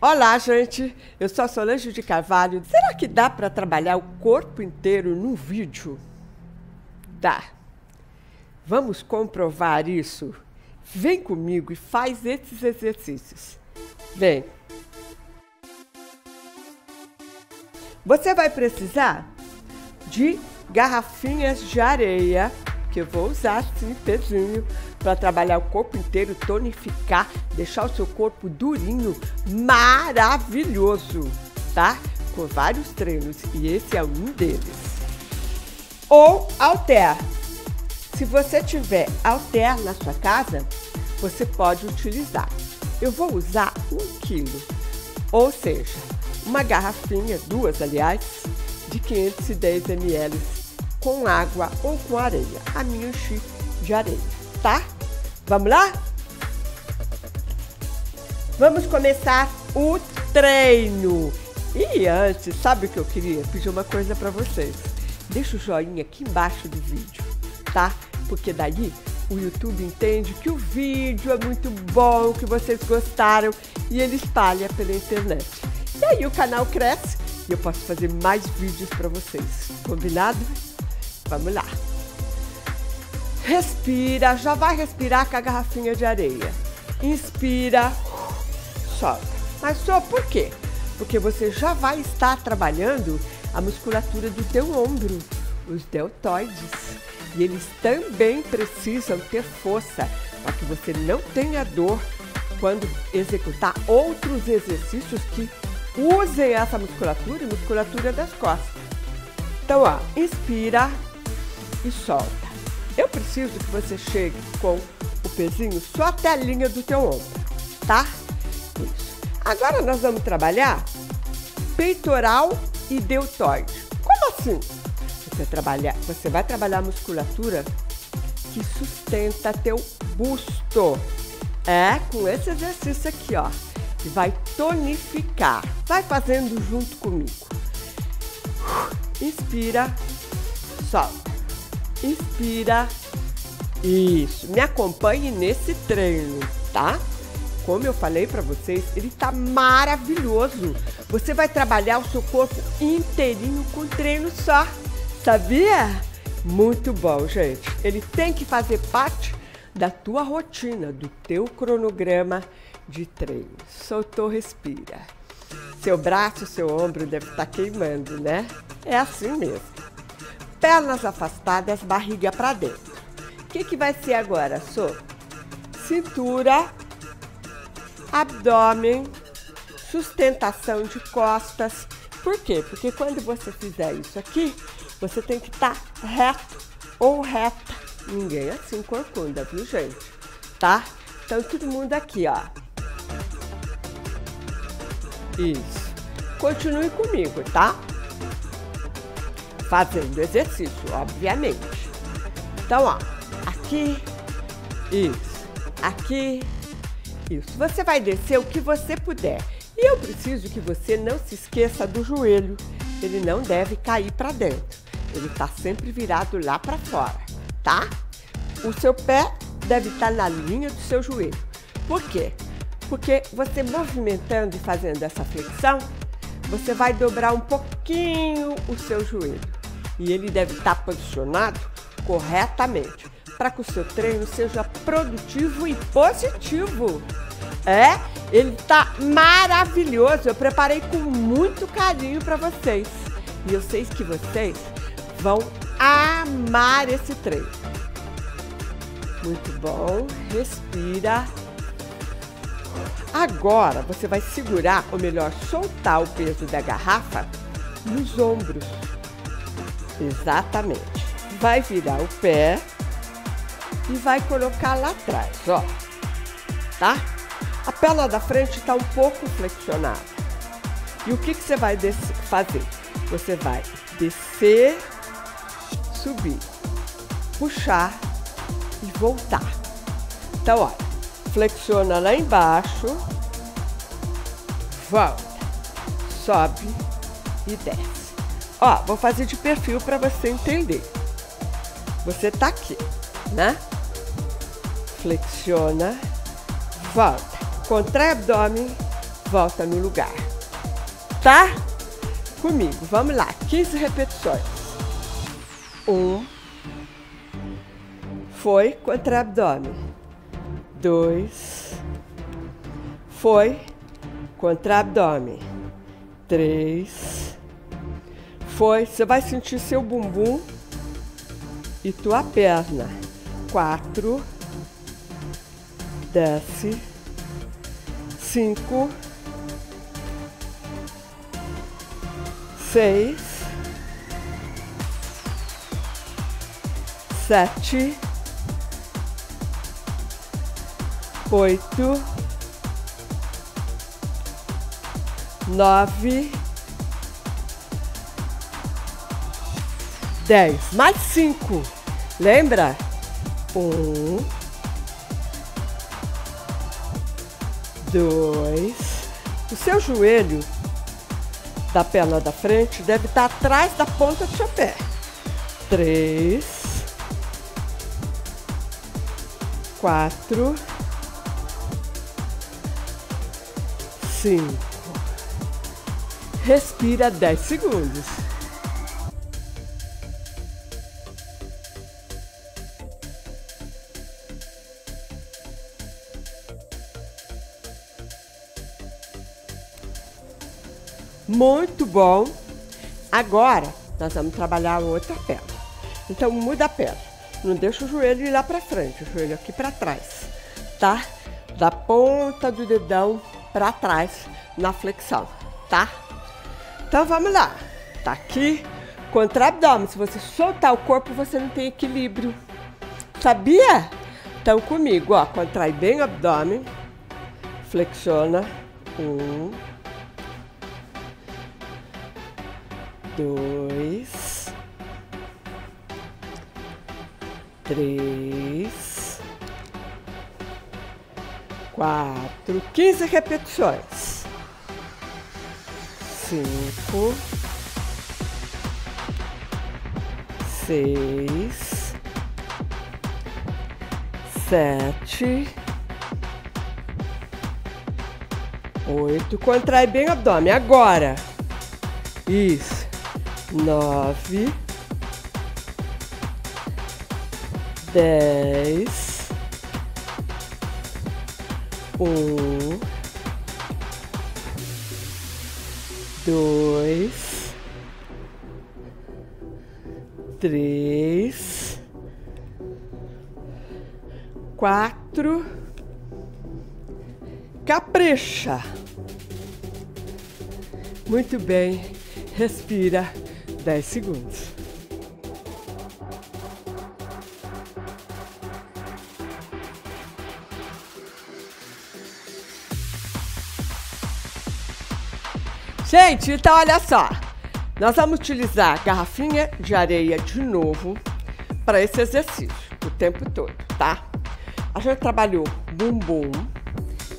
Olá, gente. Eu sou a Solange de Carvalho. Será que dá para trabalhar o corpo inteiro num vídeo? Dá. Vamos comprovar isso? Vem comigo e faz esses exercícios. Vem. Você vai precisar de garrafinhas de areia, que eu vou usar assim, pezinho, para trabalhar o corpo inteiro, tonificar, deixar o seu corpo durinho, maravilhoso, tá? Com vários treinos e esse é um deles. Ou alter. Se você tiver alter na sua casa, você pode utilizar. Eu vou usar um quilo, ou seja, uma garrafinha, duas aliás, de 510 ml com água ou com areia. A minha enchi de areia, tá? Vamos lá? Vamos começar o treino. E antes, sabe o que eu queria? Pedir uma coisa para vocês. Deixa o joinha aqui embaixo do vídeo, tá? Porque daí o YouTube entende que o vídeo é muito bom, que vocês gostaram e ele espalha pela internet. E aí o canal cresce e eu posso fazer mais vídeos para vocês. Combinado? Vamos lá. Respira, já vai respirar com a garrafinha de areia. Inspira, solta. Mas só por quê? Porque você já vai estar trabalhando a musculatura do teu ombro, os deltoides. E eles também precisam ter força para que você não tenha dor quando executar outros exercícios que usem essa musculatura e musculatura das costas. Então, ó, inspira e solta. Eu preciso que você chegue com o pezinho só até a linha do teu ombro, tá? Isso. Agora nós vamos trabalhar peitoral e deltoide. Como assim? Você, trabalha, você vai trabalhar a musculatura que sustenta teu busto. É com esse exercício aqui, ó. Que vai tonificar. Vai fazendo junto comigo. Inspira, solta. Inspira. Isso. Me acompanhe nesse treino, tá? Como eu falei para vocês, ele tá maravilhoso. Você vai trabalhar o seu corpo inteirinho com treino só. Sabia? Muito bom, gente. Ele tem que fazer parte da tua rotina, do teu cronograma de treino. Soltou, respira. Seu braço, seu ombro deve estar tá queimando, né? É assim mesmo. Pernas afastadas, barriga para dentro. O que, que vai ser agora, Sô? Cintura, abdômen, sustentação de costas. Por quê? Porque quando você fizer isso aqui, você tem que estar tá reto ou reta. Ninguém assim corcunda, viu, gente? Tá? Então, todo mundo aqui, ó. Isso. Continue comigo, tá? Fazendo exercício, obviamente. Então, ó. Aqui. Isso. Aqui. Isso. Você vai descer o que você puder. E eu preciso que você não se esqueça do joelho. Ele não deve cair para dentro ele está sempre virado lá para fora, tá? O seu pé deve estar tá na linha do seu joelho. Por quê? Porque você movimentando e fazendo essa flexão, você vai dobrar um pouquinho o seu joelho. E ele deve estar tá posicionado corretamente para que o seu treino seja produtivo e positivo. É, ele está maravilhoso. Eu preparei com muito carinho para vocês. E eu sei que vocês vão amar esse treino. Muito bom, respira. Agora você vai segurar, ou melhor, soltar o peso da garrafa nos ombros. Exatamente. Vai virar o pé e vai colocar lá atrás, ó. Tá? A perna da frente está um pouco flexionada. E o que, que você vai fazer? Você vai descer subir, puxar e voltar. Então, olha, flexiona lá embaixo, volta, sobe e desce. Ó, vou fazer de perfil para você entender. Você tá aqui, né? Flexiona, volta, contrai abdômen, volta no lugar. Tá? Comigo, vamos lá, 15 repetições. Um, foi contra abdômen. Dois, foi contra abdômen. Três, foi, você vai sentir seu bumbum e tua perna. Quatro, desce. Cinco, seis, sete, oito, nove, dez. Mais cinco. Lembra? Um, dois. O seu joelho da perna da frente deve estar atrás da ponta do seu pé. Três, quatro, cinco. Respira 10 segundos. Muito bom. Agora, nós vamos trabalhar outra perna. Então, muda a perna. Não deixa o joelho ir lá para frente, o joelho aqui para trás, tá? Da ponta do dedão para trás na flexão, tá? Então, vamos lá. Tá aqui, contra abdômen. Se você soltar o corpo, você não tem equilíbrio. Sabia? Então, comigo, ó. Contrai bem o abdômen. Flexiona. Um, dois, três, quatro, quinze repetições. Cinco, seis, sete, oito. Contrai bem o abdômen. Agora. Isso nove, dez, um, dois, três, quatro, capricha. Muito bem, respira. 10 segundos. Gente, então olha só. Nós vamos utilizar garrafinha de areia de novo para esse exercício o tempo todo, tá? A gente trabalhou bumbum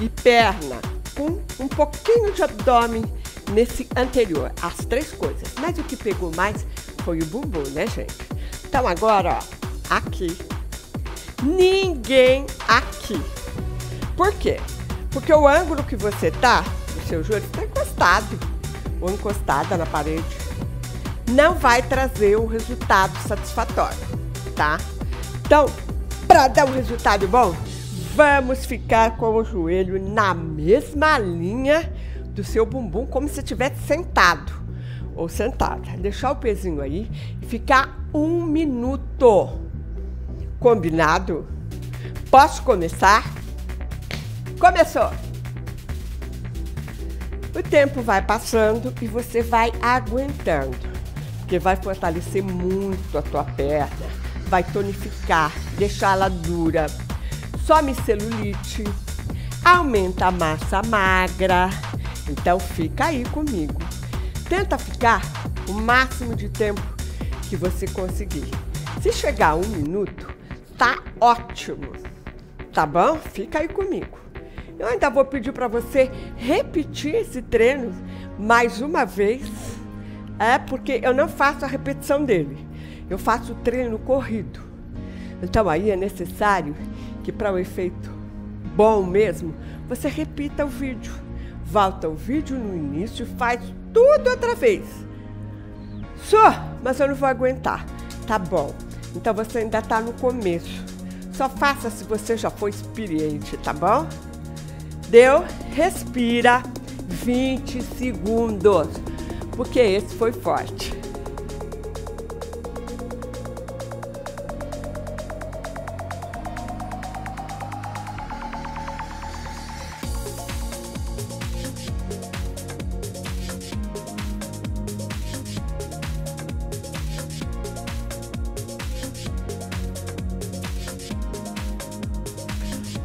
e perna com um pouquinho de abdômen nesse anterior, as três coisas. Mas o que pegou mais foi o bumbum, né, gente? Então agora, ó, aqui. Ninguém aqui. Por quê? Porque o ângulo que você tá, o seu joelho está encostado ou encostada na parede, não vai trazer um resultado satisfatório, tá? Então, para dar um resultado bom, vamos ficar com o joelho na mesma linha do seu bumbum como se estivesse sentado ou sentada. Deixar o pezinho aí e ficar um minuto. Combinado? Posso começar? Começou! O tempo vai passando e você vai aguentando, porque vai fortalecer muito a tua perna, vai tonificar, deixá-la dura, some celulite, aumenta a massa magra, então fica aí comigo. Tenta ficar o máximo de tempo que você conseguir. Se chegar a um minuto, tá ótimo. Tá bom? Fica aí comigo. Eu ainda vou pedir para você repetir esse treino mais uma vez. É porque eu não faço a repetição dele. Eu faço o treino corrido. Então aí é necessário que para o efeito bom mesmo, você repita o vídeo volta o vídeo no início e faz tudo outra vez. Só, mas eu não vou aguentar. Tá bom. Então você ainda está no começo. Só faça se você já foi experiente, tá bom? Deu? Respira 20 segundos, porque esse foi forte.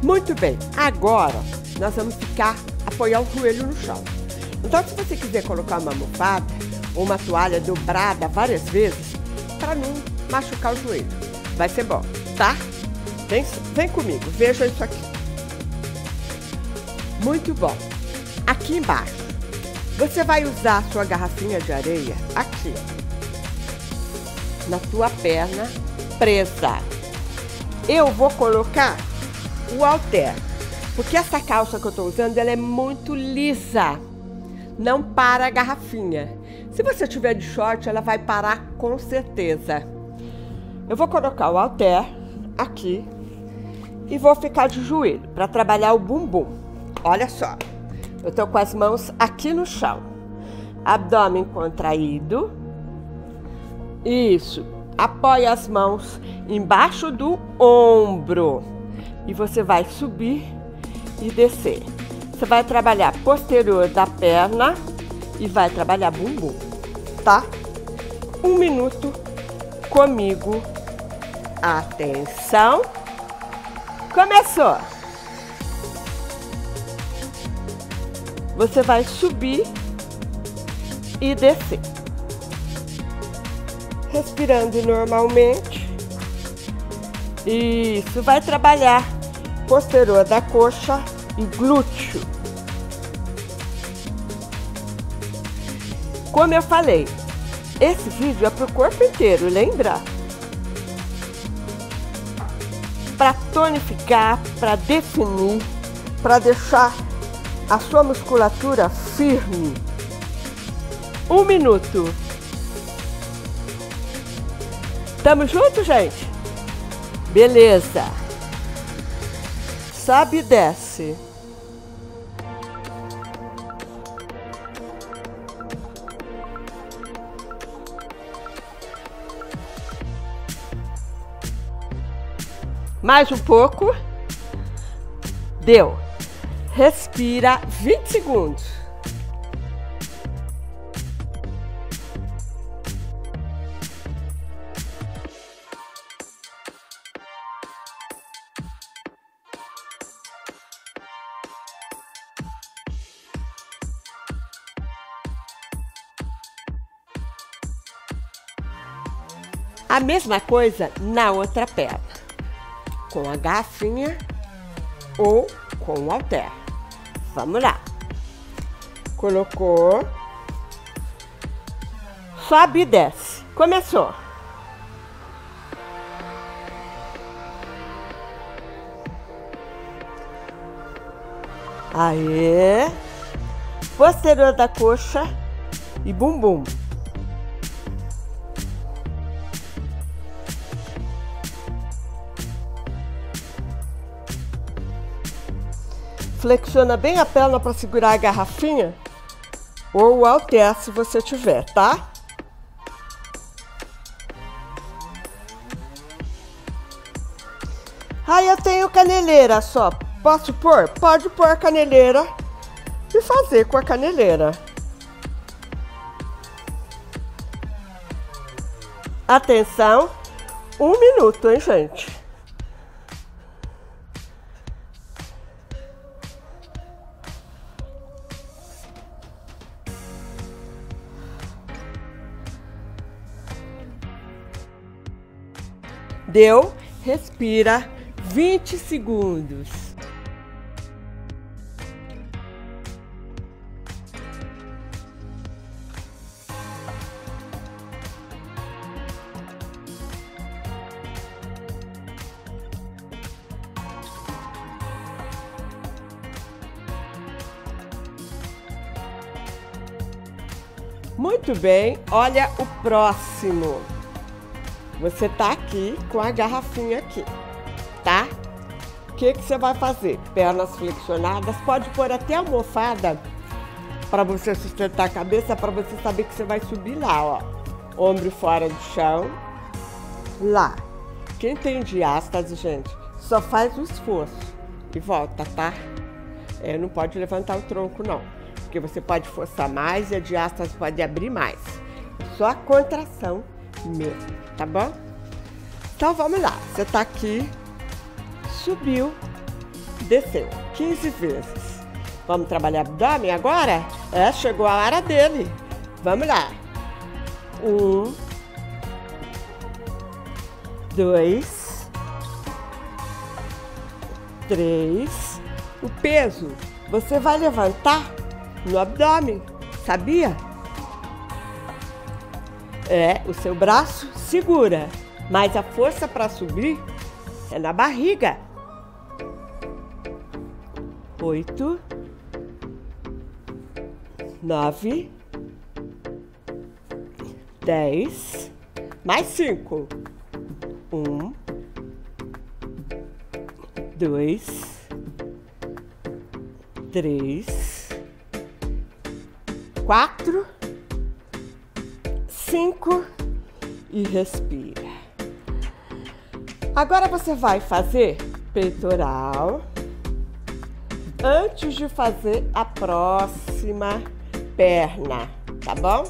Muito bem, agora nós vamos ficar, apoiar o joelho no chão. Então, se você quiser colocar uma almofada ou uma toalha dobrada várias vezes, para não machucar o joelho, vai ser bom, tá? Vem, vem comigo, veja isso aqui. Muito bom. Aqui embaixo, você vai usar sua garrafinha de areia aqui, na tua perna presa. Eu vou colocar o halter. Porque essa calça que eu estou usando, ela é muito lisa. Não para a garrafinha. Se você tiver de short, ela vai parar com certeza. Eu vou colocar o halter aqui e vou ficar de joelho para trabalhar o bumbum. Olha só. Eu estou com as mãos aqui no chão. Abdômen contraído. Isso. Apoia as mãos embaixo do ombro e você vai subir e descer. Você vai trabalhar posterior da perna e vai trabalhar bumbum, tá? Um minuto comigo. Atenção. Começou. Você vai subir e descer. Respirando normalmente. Isso, vai trabalhar posterior da coxa e glúteo. Como eu falei, esse vídeo é para o corpo inteiro, lembra? Para tonificar, para definir, para deixar a sua musculatura firme. Um minuto. Tamo junto, gente? Beleza sobe e desce. Mais um pouco. Deu. Respira 20 segundos. A mesma coisa na outra perna, com a garrafinha ou com o halter. Vamos lá. Colocou. Sobe e desce. Começou. Aê. Posterior da coxa e bumbum. Flexiona bem a perna para segurar a garrafinha ou o halter se você tiver, tá? Ah, eu tenho caneleira só. Posso pôr? Pode pôr a caneleira e fazer com a caneleira. Atenção, um minuto, hein, gente? Deu, respira 20 segundos. Muito bem, olha o próximo. Você tá aqui com a garrafinha aqui, tá? O que, que você vai fazer? Pernas flexionadas, pode pôr até almofada para você sustentar a cabeça, para você saber que você vai subir lá, ó. Ombro fora do chão, lá. Quem tem diástase, gente, só faz o esforço e volta, tá? É, não pode levantar o tronco, não porque você pode forçar mais e a diástase pode abrir mais. Só a contração mesmo, tá bom? Então vamos lá, você tá aqui, subiu, desceu 15 vezes. Vamos trabalhar abdômen agora? É, chegou a hora dele. Vamos lá. Um, dois, três. O peso você vai levantar no abdômen, sabia? É, o seu braço segura, mas a força para subir é na barriga. Oito, nove, dez, mais cinco. Um, dois, três quatro, cinco e respira. Agora você vai fazer peitoral antes de fazer a próxima perna, tá bom?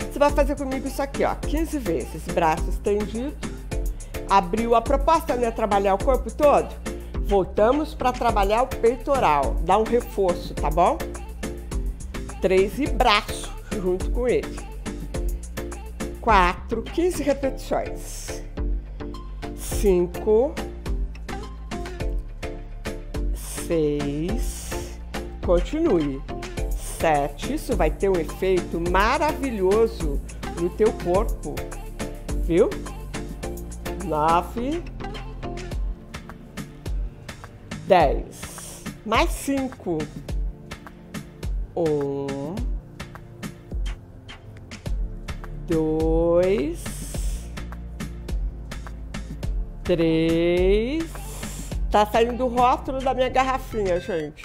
Você vai fazer comigo isso aqui, ó, 15 vezes, braço estendido, abriu. A proposta não é trabalhar o corpo todo? Voltamos para trabalhar o peitoral, dá um reforço, tá bom? três e braço junto com ele. Quatro, quinze repetições. Cinco, seis, continue. Sete, isso vai ter um efeito maravilhoso no teu corpo, viu? Nove, dez, mais cinco. Um, dois, três. Tá saindo o rótulo da minha garrafinha, gente.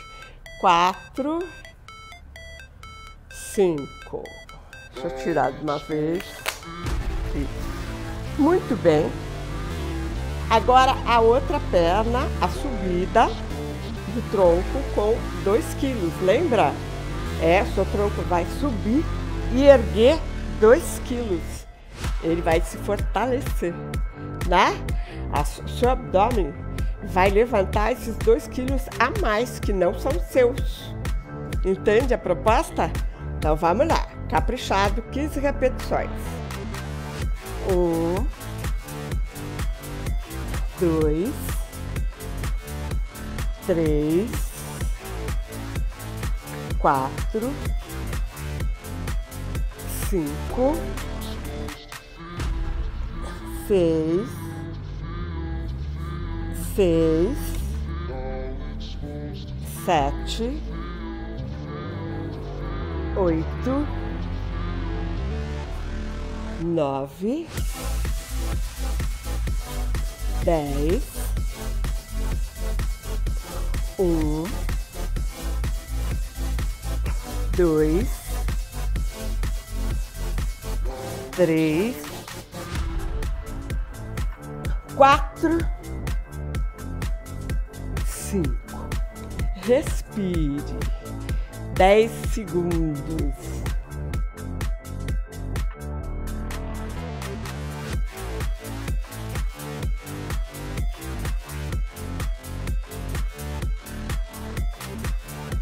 Quatro, cinco. Deixa eu tirar de uma vez. Muito bem. Agora a outra perna, a subida do tronco com 2 quilos, lembra? É, seu tronco vai subir e erguer 2 quilos. Ele vai se fortalecer, né? A, seu abdômen vai levantar esses 2 quilos a mais que não são seus. Entende a proposta? Então vamos lá. Caprichado, 15 repetições. Um, dois, três, quatro, cinco, seis, seis, sete, oito, nove, dez, um dois, três, quatro, cinco. Respire. Dez segundos.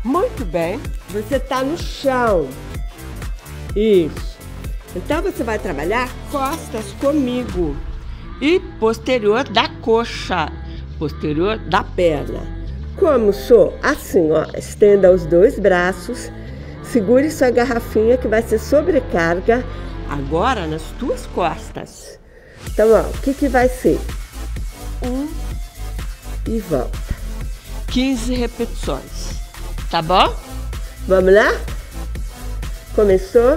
Muito bem. Você está no chão. Isso. Então você vai trabalhar costas comigo e posterior da coxa, posterior da perna. Como sou? Assim, ó. Estenda os dois braços, segure sua garrafinha que vai ser sobrecarga agora nas tuas costas. Então, ó, o que que vai ser? Um e volta. 15 repetições. Tá bom? Vamos lá? Começou?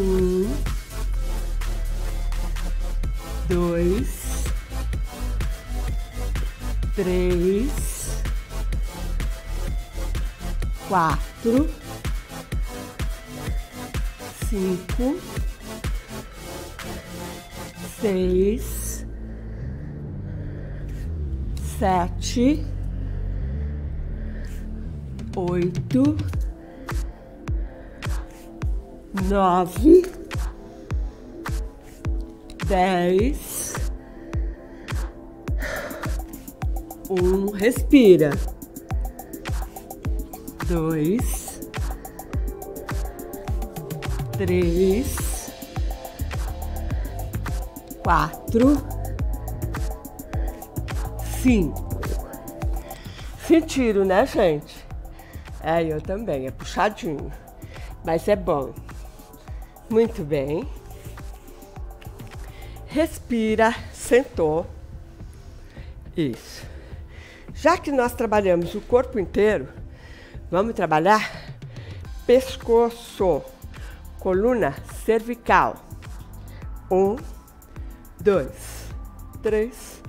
Um, dois, três, quatro, cinco, seis, sete, oito, nove, dez, um, respira, dois, três, quatro, cinco. Sentiram, né, gente? É, eu também, é puxadinho, mas é bom. Muito bem. Respira, sentou. Isso. Já que nós trabalhamos o corpo inteiro, vamos trabalhar pescoço, coluna cervical. Um, dois, três,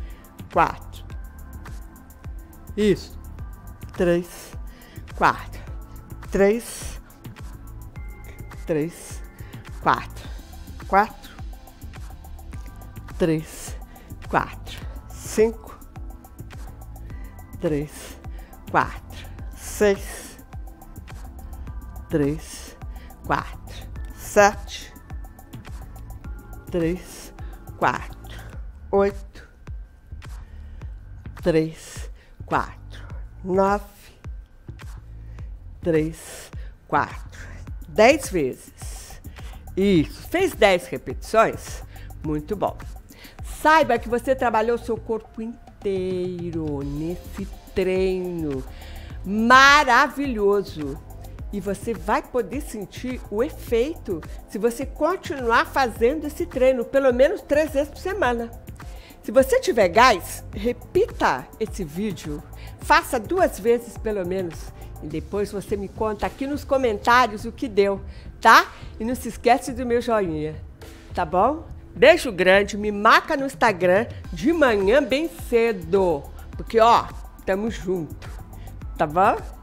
quatro. Isso. Três, quatro. Três, três, quatro, quatro, três, quatro, cinco, três, quatro, seis, três, quatro, sete, três, quatro, oito, três, quatro, nove, três, quatro, dez vezes. Isso. Fez 10 repetições? Muito bom. Saiba que você trabalhou seu corpo inteiro nesse treino maravilhoso. E você vai poder sentir o efeito se você continuar fazendo esse treino, pelo menos três vezes por semana. Se você tiver gás, repita esse vídeo, faça duas vezes pelo menos e depois você me conta aqui nos comentários o que deu, tá? E não se esquece do meu joinha, tá bom? Beijo grande, me marca no Instagram de manhã bem cedo, porque ó, tamo junto, tá bom?